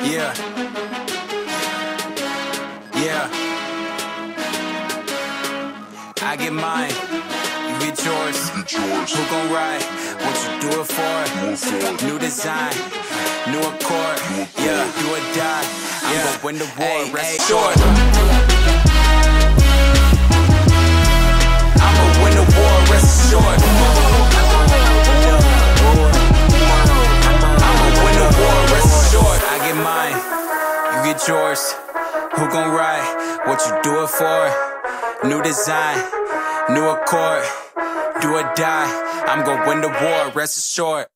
Yeah, yeah. I get mine, you get yours. Who gon' ride? What you do it for? New design, new accord. Yeah, do or die. I'm Yeah. gon' win the war, Hey, rest assured. Get yours. Who gon' ride? What you do it for? New design, new accord. Do or die. I'm gon' win the war, rest assured.